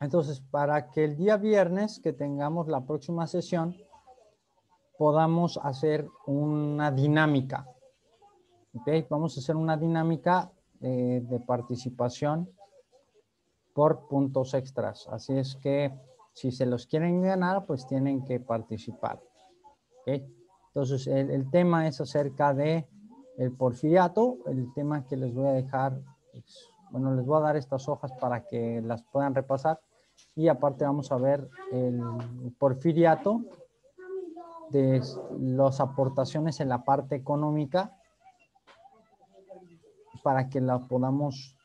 Entonces, para que el día viernes que tengamos la próxima sesión, podamos hacer una dinámica. Vamos a hacer una dinámica eh, de participación por puntos extras. Así es que si se los quieren ganar, pues tienen que participar. Entonces, el, el tema es acerca de el porfiriato. El tema que les voy a dejar, es- bueno, les voy a dar estas hojas para que las puedan repasar. Y aparte vamos a ver el porfiriato de las aportaciones en la parte económica para que la podamos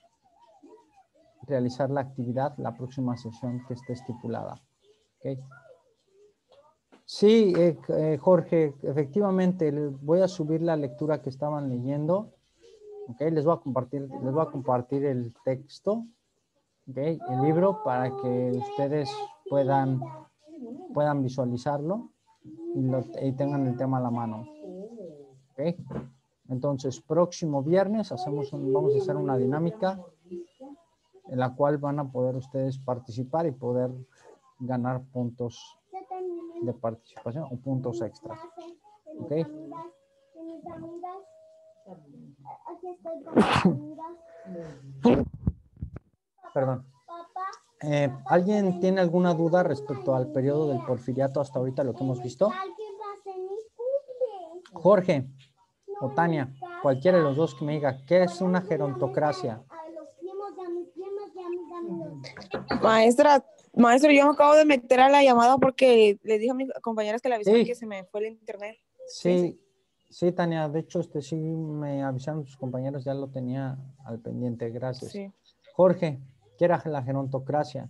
realizar la actividad la próxima sesión que esté estipulada. Sí, eh, eh, Jorge, efectivamente, voy a subir la lectura que estaban leyendo. Les voy a compartir, les voy a compartir el texto, el libro, para que ustedes puedan, puedan visualizarlo y, lo- y tengan el tema a la mano. ¿ok? Entonces, próximo viernes hacemos un- vamos a hacer una dinámica en la cual van a poder ustedes participar y poder ganar puntos de participación o puntos extras. ¿Ok? Perdón. Eh, ¿Alguien tiene alguna duda respecto al periodo del porfiriato hasta ahorita, lo que hemos visto? Jorge o Tania, cualquiera de los dos que me diga, ¿qué es una gerontocracia? Maestra, maestro, yo me acabo de meter a la llamada porque le dije a mis compañeras que le avisaron Sí. que se me fue el internet. Sí, sí, Tania, de hecho, este sí me avisaron sus compañeros, ya lo tenía al pendiente, gracias. Sí. Jorge, ¿qué era la gerontocracia?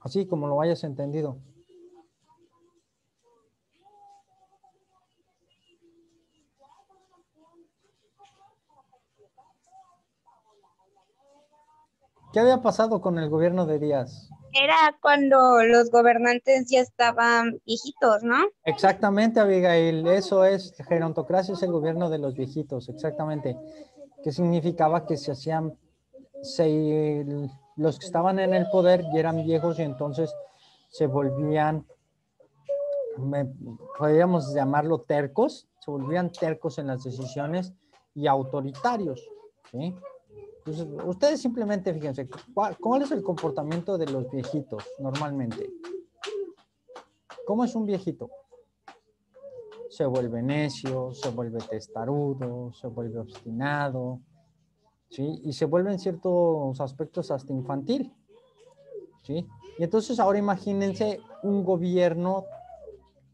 Así como lo hayas entendido. ¿Qué había pasado con el gobierno de Díaz? Era cuando los gobernantes ya estaban viejitos, ¿no? Exactamente, Abigail, eso es, gerontocracia es el gobierno de los viejitos, exactamente. Que significaba que se hacían, se, los que estaban en el poder y eran viejos y entonces se volvían, me- podríamos llamarlo tercos, se volvían tercos en las decisiones y autoritarios, ¿sí? Entonces, ustedes simplemente fíjense, ¿cuál, es el comportamiento de los viejitos normalmente? ¿Cómo es un viejito? Se vuelve necio, se vuelve testarudo, se vuelve obstinado, ¿sí? Y se vuelve en ciertos aspectos hasta infantil, ¿sí? Y entonces ahora imagínense un gobierno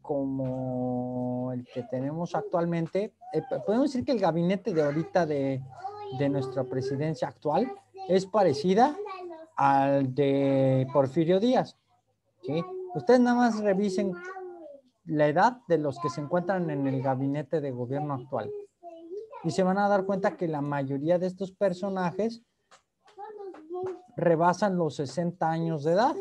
como el que tenemos actualmente. Eh, podemos decir que el gabinete de ahorita de, de nuestra presidencia actual es parecida al de Porfirio Díaz, ¿sí? Ustedes nada más revisen la edad de los que se encuentran en el gabinete de gobierno actual. Y se van a dar cuenta que la mayoría de estos personajes rebasan los 60 años de edad.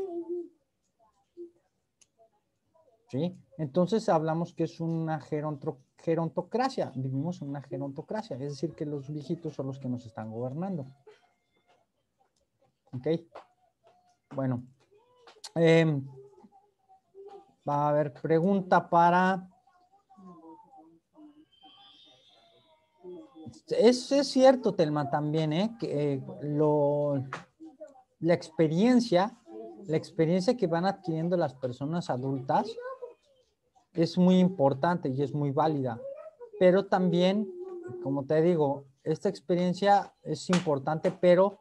¿Sí? Entonces hablamos que es una gerontocracia. Vivimos en una gerontocracia, es decir, que los viejitos son los que nos están gobernando. ¿Ok? Bueno. em, Va a haber pregunta para... Es, es cierto, Telma, también, ¿eh? Que eh, lo, la experiencia, la experiencia que van adquiriendo las personas adultas es muy importante y es muy válida. Pero también, como te digo, esta experiencia es importante, pero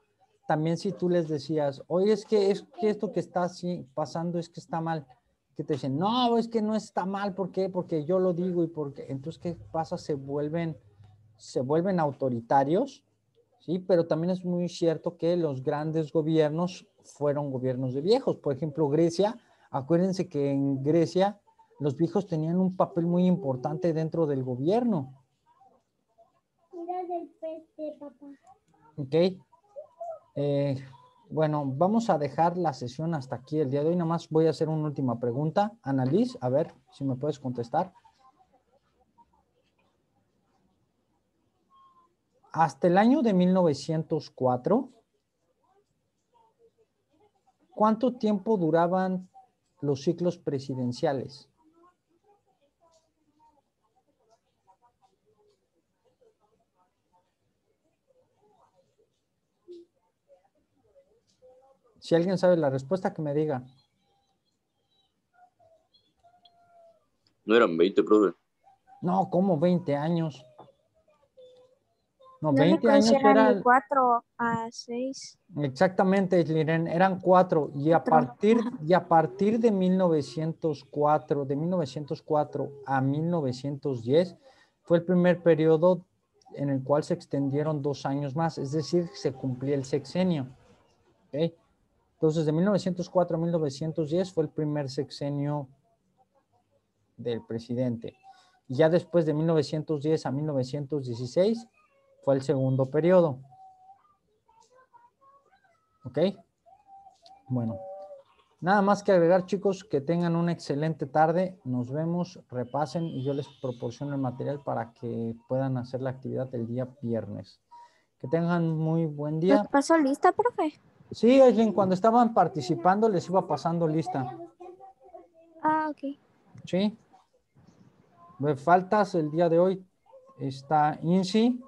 también si tú les decías, oye, es que, es que esto que está así pasando es que está mal, que te dicen, no, es que no está mal, ¿por qué? Porque yo lo digo y porque, entonces, ¿qué pasa? Se vuelven, se vuelven autoritarios, ¿sí? Pero también es muy cierto que los grandes gobiernos fueron gobiernos de viejos. Por ejemplo, Grecia, acuérdense que en Grecia los viejos tenían un papel muy importante dentro del gobierno, Mira del peste, papá. ¿ok? Eh, bueno, vamos a dejar la sesión hasta aquí el día de hoy. Nada más voy a hacer una última pregunta. Annalise, a ver si me puedes contestar. hasta el año de 1904, ¿cuánto tiempo duraban los ciclos presidenciales? Si alguien sabe la respuesta, que me diga. No eran 20, profe. No, ¿cómo 20 años? No, No 20 años eran era... de 4 a 6. Exactamente, Liren, eran cuatro y a partir y a partir de 1904, de 1904 a 1910 fue el primer periodo en el cual se extendieron dos años más, es decir, se cumplía el sexenio. ¿ok? Entonces, de 1904 a 1910 fue el primer sexenio del presidente. Y ya después de 1910 a 1916 fue el segundo periodo. ¿Ok? Bueno, nada más que agregar, chicos, que tengan una excelente tarde. Nos vemos, repasen y yo les proporciono el material para que puedan hacer la actividad el día viernes. Que tengan muy buen día. ¿Nos pasó lista, profe? Sí, Aileen, cuando estaban participando les iba pasando lista. Ah, ok. ¿Sí? Me faltas el día de hoy. Está Insi.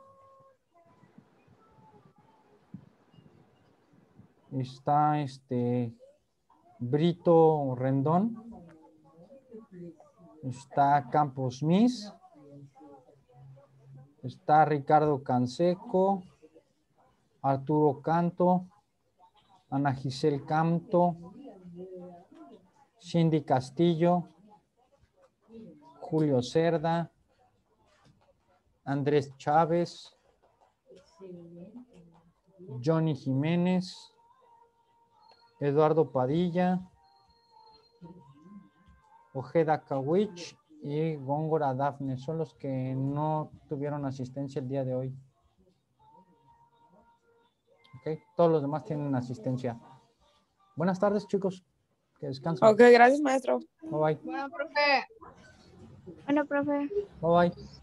Está este Brito Rendón. Está Campos Miss. Está Ricardo Canseco. Arturo Canto. Ana Giselle Canto. Cindy Castillo. Julio Cerda, Andrés Chávez, Johnny Jiménez, Eduardo Padilla, Ojeda Kawich y Góngora Dafne son los que no tuvieron asistencia el día de hoy. Ok, todos los demás tienen asistencia. Buenas tardes, chicos. Que descansen. Ok, gracias, maestro. Bye bye. Bueno, profe. Bye bye.